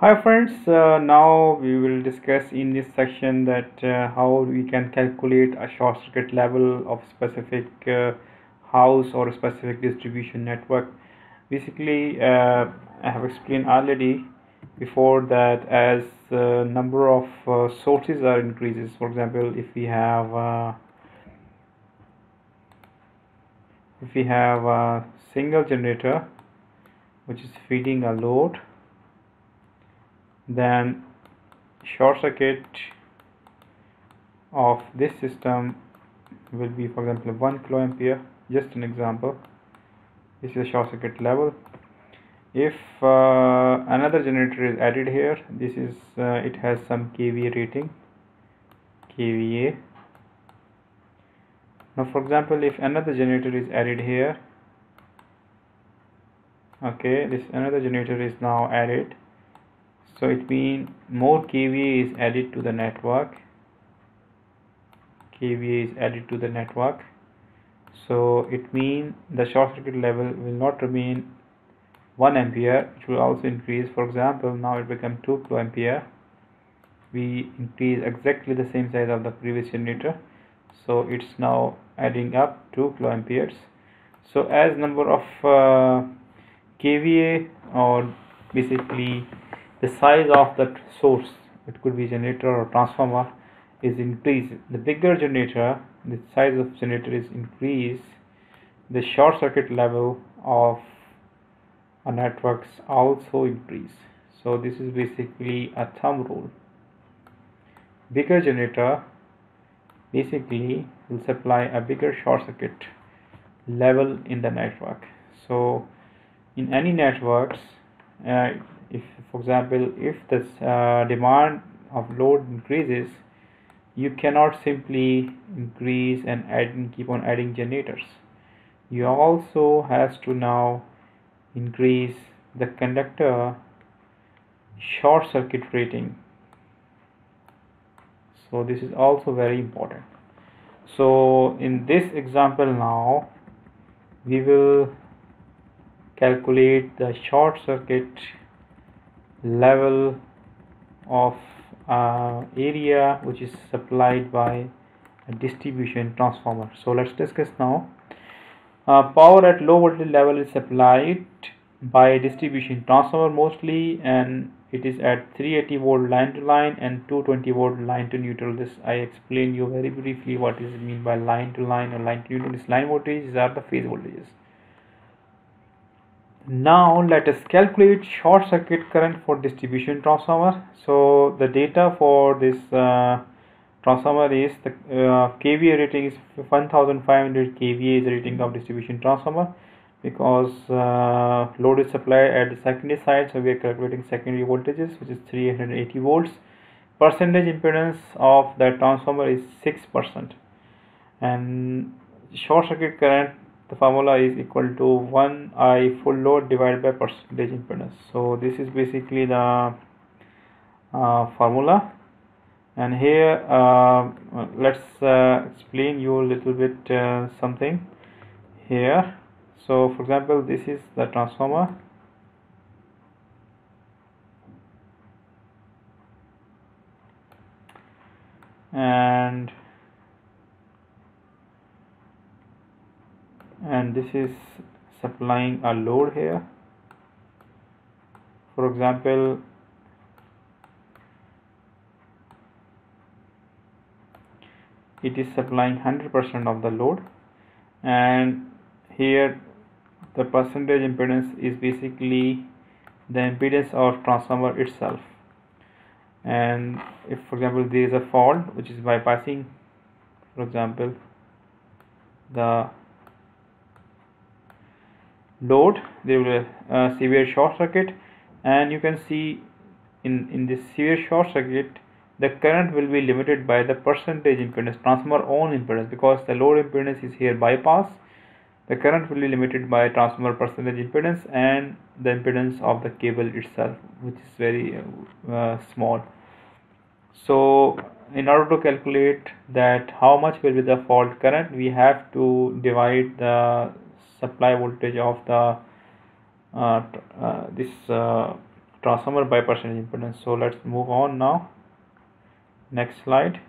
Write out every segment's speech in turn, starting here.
Hi friends, uh, now we will discuss in this section that uh, how we can calculate a short circuit level of specific uh, house or specific distribution network. Basically, uh, I have explained already before that as the number of uh, sources are increases. For example, if we have uh, if we have a single generator which is feeding a load then short circuit of this system will be for example 1 kiloampere. Just an example. This is a short circuit level. If uh, another generator is added here this is uh, it has some kVA rating. kVA now for example if another generator is added here okay this another generator is now added so it means more kVA is added to the network. kVA is added to the network. So it means the short circuit level will not remain 1 ampere it will also increase. For example now it become 2 ampere we increase exactly the same size of the previous generator. So it's now adding up 2 kiloamperes. So as number of uh, kVA or basically the size of that source it could be generator or transformer is increased. The bigger generator the size of generator is increased. The short circuit level of a networks also increase so this is basically a thumb rule. Bigger generator basically will supply a bigger short circuit level in the network. So in any networks uh, if for example if the uh, demand of load increases you cannot simply increase and add and keep on adding generators. You also has to now increase the conductor short circuit rating. So this is also very important. So in this example now we will calculate the short circuit level of uh, area which is supplied by a distribution transformer. So let's discuss now. Uh, power at low voltage level is supplied by distribution transformer mostly and it is at 380 volt line to line and 220 volt line to neutral. This i explain you very briefly what is mean by line to line or line to neutral. This line voltages are the phase voltages now let us calculate short circuit current for distribution transformer. So the data for this uh, transformer is the uh, kVA rating is 1500 kVA is rating of distribution transformer because uh, load is supplied at the secondary side. So we are calculating secondary voltages which is 380 volts. Percentage impedance of that transformer is 6 percent. And short circuit current the formula is equal to 1 i full load divided by percentage impedance. So this is basically the uh, formula. And here uh, let's uh, explain you a little bit uh, something here. So for example this is the transformer. And and this is supplying a load here. For example it is supplying 100% of the load and here the percentage impedance is basically the impedance of transformer itself. And if for example there is a fault which is bypassing for example the load there will be a severe short circuit and you can see in in this severe short circuit the current will be limited by the percentage impedance transformer own impedance because the load impedance is here bypass the current will be limited by transformer percentage impedance and the impedance of the cable itself which is very uh, small. So in order to calculate that how much will be the fault current we have to divide the supply voltage of the uh, uh, this uh, transformer by percentage impedance. So let's move on now. Next slide.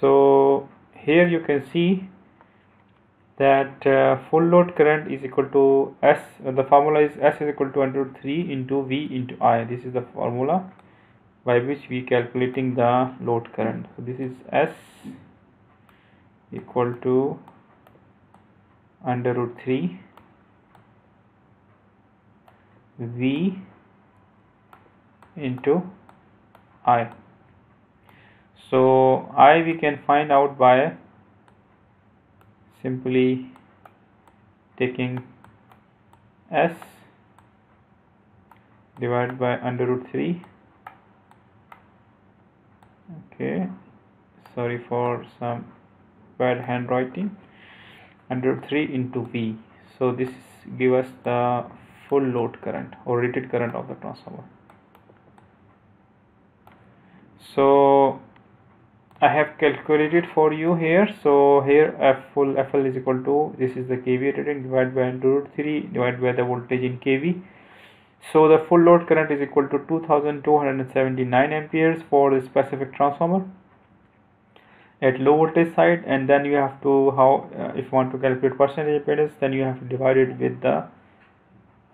So here you can see that uh, full load current is equal to S uh, the formula is S is equal to under root 3 into V into I. This is the formula by which we calculating the load current. So this is S equal to under root 3 V into I. So I we can find out by simply taking S divided by under root 3 okay sorry for some bad handwriting under 3 into V. So this give us the full load current or rated current of the transformer. So I have calculated for you here. So here F full FL is equal to this is the kVA rating divided by root 3 divided by the voltage in kV so the full load current is equal to 2279 amperes for the specific transformer at low voltage side and then you have to how uh, if you want to calculate percentage impedance then you have to divide it with the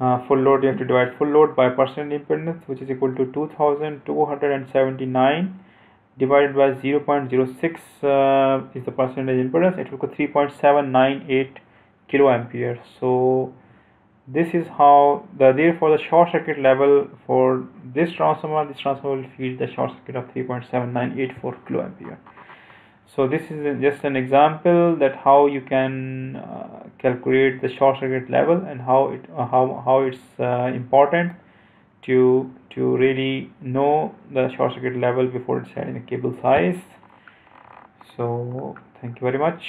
uh, full load. You have to divide full load by percentage impedance which is equal to 2279 divided by 0.06 uh, is the percentage impedance. It will go 3.798 kilo ampere so this is how the therefore the short circuit level for this transformer this transformer will feed the short circuit of 3.7984 kilo ampere so this is just an example that how you can uh, calculate the short circuit level and how it uh, how how it's uh, important to to really know the short circuit level before deciding the cable size. So thank you very much